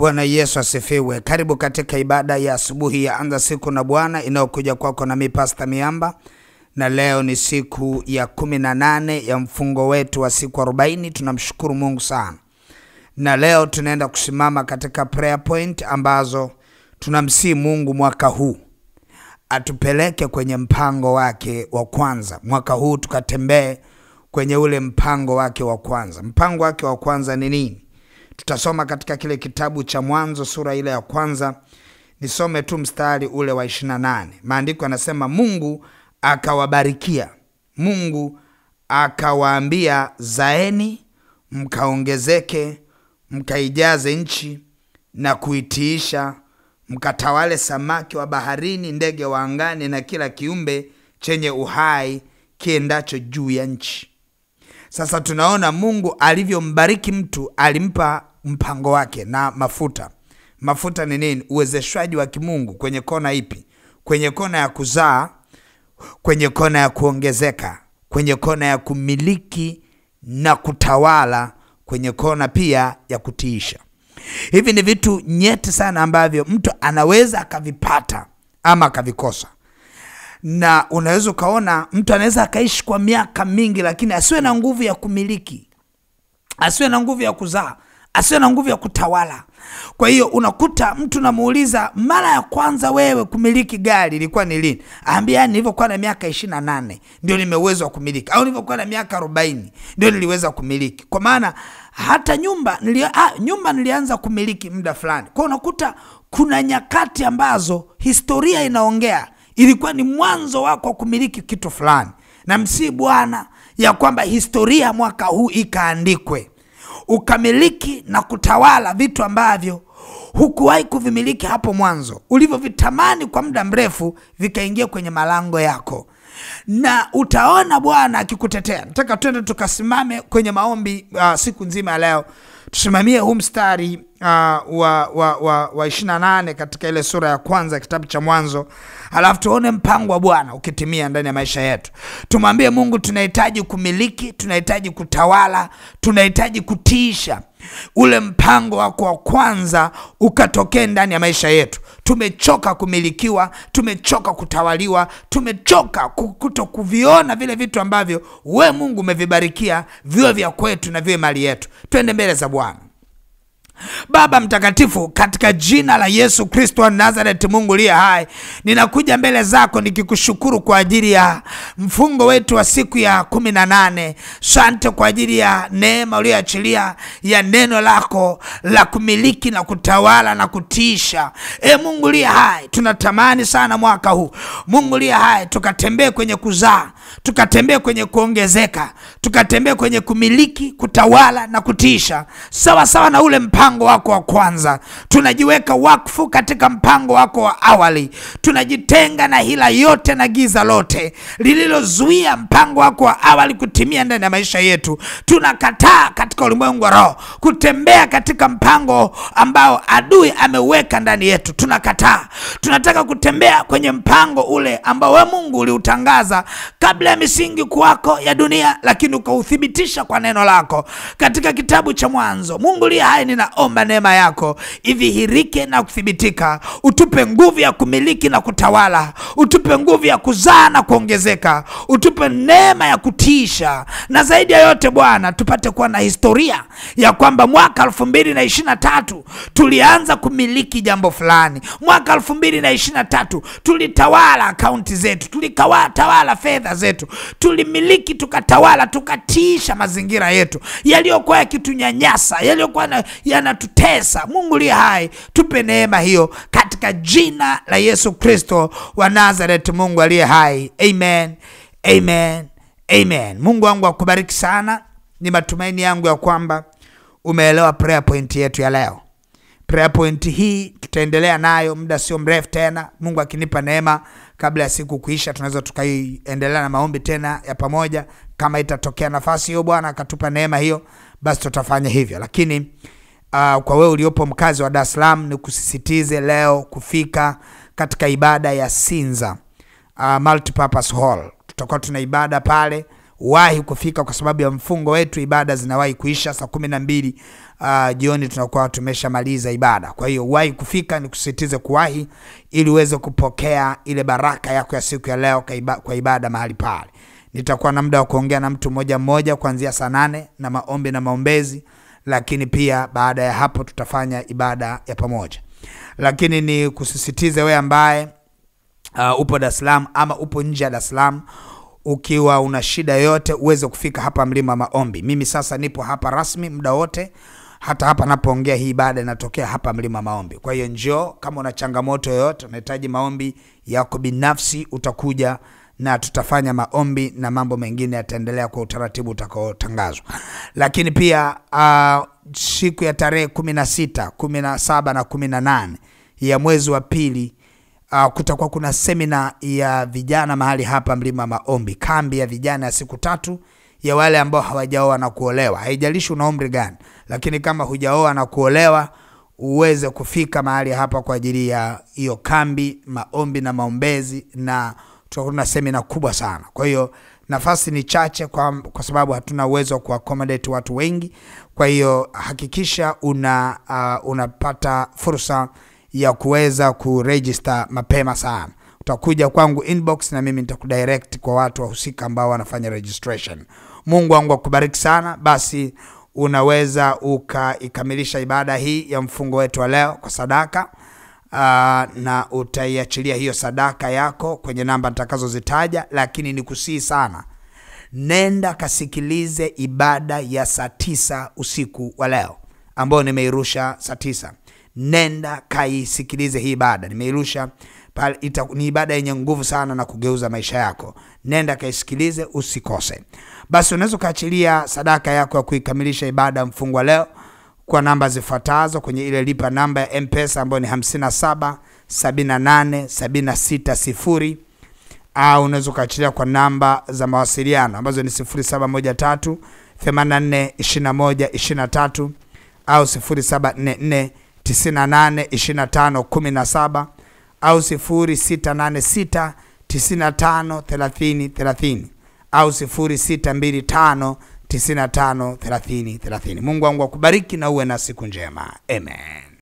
Bwana Yesu asifiwe. Karibu katika ibada ya asubuhi ya anza siku na Bwana inayokuja kwako nami Pasta Miamba, na leo ni siku ya kumi na nane ya mfungo wetu wa siku arobaini. Tunamshukuru Mungu sana, na leo tunaenda kusimama katika prayer point ambazo tunamsii Mungu mwaka huu atupeleke kwenye mpango wake wa kwanza. Mwaka huu tukatembee kwenye ule mpango wake wa kwanza. Mpango wake wa kwanza ni nini? Tutasoma katika kile kitabu cha Mwanzo sura ile ya kwanza. Nisome tu mstari ule wa 28. Maandiko yanasema Mungu akawabarikia, Mungu akawaambia, zaeni mkaongezeke, mkaijaze nchi na kuitiisha, mkatawale samaki wa baharini, ndege wa angani, na kila kiumbe chenye uhai kiendacho juu ya nchi. Sasa tunaona Mungu alivyombariki mtu, alimpa mpango wake na mafuta. Mafuta ni nini? Uwezeshwaji wa kimungu. Kwenye kona ipi? Kwenye kona ya kuzaa, kwenye kona ya kuongezeka, kwenye kona ya kumiliki na kutawala, kwenye kona pia ya kutiisha. Hivi ni vitu nyeti sana ambavyo mtu anaweza akavipata ama akavikosa na unaweza ukaona mtu anaweza akaishi kwa miaka mingi, lakini asiwe na nguvu ya kumiliki, asiwe na nguvu ya kuzaa, asiwe na nguvu ya kutawala. Kwa hiyo unakuta mtu namuuliza, mara ya kwanza wewe kumiliki gari ilikuwa ni lini? Aambia, nilivyokuwa na miaka ishirini na nane ndio nimeweza kumiliki, au nilivyokuwa na miaka arobaini ndio niliweza kumiliki. Kwa maana hata nyumba nili, ah, nyumba nilianza kumiliki muda fulani. Kwa unakuta kuna nyakati ambazo historia inaongea ilikuwa ni mwanzo wako wa kumiliki kitu fulani, na msii Bwana ya kwamba historia mwaka huu ikaandikwe, ukamiliki na kutawala vitu ambavyo hukuwahi kuvimiliki hapo mwanzo, ulivyovitamani kwa muda mrefu, vikaingia kwenye malango yako, na utaona Bwana akikutetea. Nataka twende tukasimame kwenye maombi uh, siku nzima ya leo. Tusimamie huu mstari uh, wa, wa, wa, wa 28 katika ile sura ya kwanza kitabu cha Mwanzo, alafu tuone mpango wa Bwana ukitimia ndani ya maisha yetu. Tumwambie Mungu tunahitaji kumiliki, tunahitaji kutawala, tunahitaji kutiisha ule mpango wako wa kwanza ukatokee ndani ya maisha yetu. Tumechoka kumilikiwa, tumechoka kutawaliwa, tumechoka kuto kuviona vile vitu ambavyo we Mungu umevibarikia viwe vya kwetu na viwe mali yetu. Twende mbele za Bwana. Baba mtakatifu, katika jina la Yesu Kristo wa Nazareti, Mungu liye hai, ninakuja mbele zako nikikushukuru kwa ajili ya mfungo wetu wa siku ya kumi na nane. Sante kwa ajili ya neema uliyoachilia ya neno lako la kumiliki na kutawala na kutiisha. E Mungu liye hai, tunatamani sana mwaka huu Mungu liye hai, tukatembee kwenye kuzaa, tukatembee kwenye kuongezeka, tukatembee kwenye kumiliki, kutawala na kutiisha, sawa sawa na ule mpango wako wa kwanza. Tunajiweka wakfu katika mpango wako wa awali, tunajitenga na hila yote na giza lote lililozuia mpango wako wa awali kutimia ndani ya maisha yetu. Tunakataa katika ulimwengu wa roho kutembea katika mpango ambao adui ameweka ndani yetu. Tunakataa, tunataka kutembea kwenye mpango ule ambao we Mungu uliutangaza kabla ya misingi kuwako ya dunia, lakini ukauthibitisha kwa neno lako katika kitabu cha Mwanzo. Mungu liye hai, ninaomba neema yako idhihirike na kuthibitika, utupe nguvu ya kumiliki na kutawala, utupe nguvu ya kuzaa na kuongezeka, utupe neema ya kutiisha, na zaidi ya yote Bwana, tupate kuwa na historia ya kwamba mwaka elfu mbili na ishirini na tatu tulianza kumiliki jambo fulani. Mwaka mbili na ishirini na tatu tulitawala akaunti zetu, tulikawatawala fedha zetu, tulimiliki, tukatawala, tukatiisha mazingira yetu yaliyokuwa yakitunyanyasa, yaliyokuwa yanatutesa. Mungu liye hai, tupe neema hiyo katika jina la Yesu Kristo wa Nazareti, Mungu aliye hai. Amen, amen, amen. Mungu wangu akubariki sana. Ni matumaini yangu ya kwamba umeelewa prayer point yetu ya leo. Prayer point hii tutaendelea nayo muda sio mrefu tena, Mungu akinipa neema, kabla ya siku kuisha, tunaweza tukaiendelea na maombi tena ya pamoja. Kama itatokea nafasi hiyo, Bwana akatupa neema hiyo, basi tutafanya hivyo. Lakini uh, kwa wewe uliopo mkazi wa Dar es Salaam, ni kusisitize leo kufika katika ibada ya Sinza uh, multipurpose hall. Tutakuwa tuna ibada pale wahi kufika kwa sababu ya mfungo wetu. Ibada zinawahi kuisha saa kumi na mbili uh, jioni tunakuwa tumeshamaliza ibada. Kwa hiyo wahi kufika, ni kusisitize kuwahi ili uweze kupokea ile baraka yako ya siku ya leo kwa kwa ibada mahali pale. Nitakuwa na muda wa kuongea na mtu mmoja mmoja kuanzia saa nane na maombi na maombezi, lakini pia baada ya hapo tutafanya ibada ya pamoja. Lakini ni kusisitize wewe ambaye uh, upo Dar es Salaam ama upo nje ya Dar es Salaam, ukiwa una shida yoyote uweze kufika hapa Mlima Maombi. Mimi sasa nipo hapa rasmi muda wote, hata hapa napoongea hii ibada inatokea hapa Mlima Maombi. Kwa hiyo njoo, kama una changamoto yoyote, unahitaji maombi yako binafsi, utakuja na tutafanya maombi na mambo mengine yataendelea kwa utaratibu utakaotangazwa. Lakini pia uh, siku ya tarehe kumi na sita, kumi na saba na kumi na nane ya mwezi wa pili uh, kutakuwa kuna semina ya vijana mahali hapa Mlima Maombi, kambi ya vijana ya siku tatu ya wale ambao hawajaoa na kuolewa. Haijalishi una umri gani, lakini kama hujaoa na kuolewa uweze kufika mahali hapa kwa ajili ya hiyo kambi, maombi na maombezi, na tutakuwa na semina kubwa sana. Kwa hiyo nafasi ni chache kwa, kwa sababu hatuna uwezo wa kuaccommodate watu wengi. Kwa hiyo hakikisha una uh, unapata fursa ya kuweza kuregister mapema sana. Utakuja kwangu inbox na mimi nitakudirect kwa watu wahusika ambao wanafanya registration. Mungu wangu akubariki sana. Basi unaweza ukaikamilisha ibada hii ya mfungo wetu wa leo kwa sadaka uh, na utaiachilia hiyo sadaka yako kwenye namba nitakazozitaja, lakini nikusii sana nenda kasikilize ibada ya saa tisa usiku wa leo ambayo nimeirusha saa tisa. Nenda kaisikilize hii ibada nimeirusha pale, ita, ni ibada yenye nguvu sana na kugeuza maisha yako. Nenda kaisikilize, usikose. Basi unaweza ukaachilia sadaka yako ya kuikamilisha ibada mfungwa leo kwa namba zifuatazo kwenye ile lipa namba ya mpesa ambayo ni 57 78 76 sifuri au unaweza ukaachilia kwa namba za mawasiliano ambazo ni 0713 84 21 23 au 0744 98 25 17 au 0686 95 30 30 au 0625 95 30 30. Mungu wangu akubariki na uwe na siku njema. Amen.